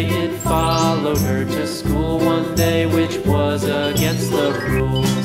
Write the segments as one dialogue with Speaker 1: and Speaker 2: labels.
Speaker 1: it followed her to school one day, which was against the rules.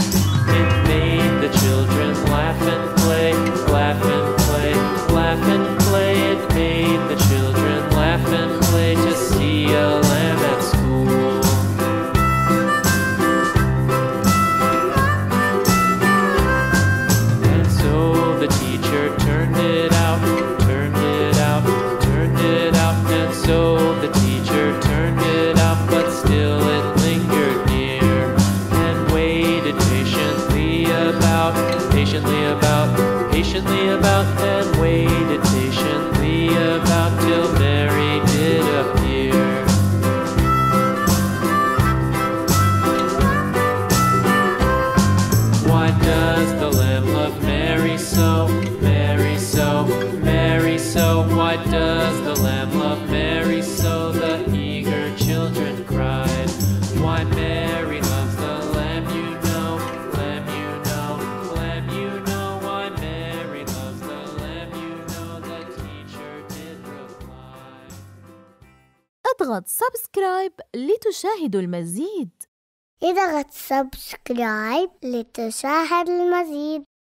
Speaker 1: about and waited patiently about till Mary did appear. Why does?
Speaker 2: اضغط سبسكرايب لتشاهد المزيد.
Speaker 3: اضغط سبسكرايب لتشاهد المزيد.